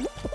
Ooh.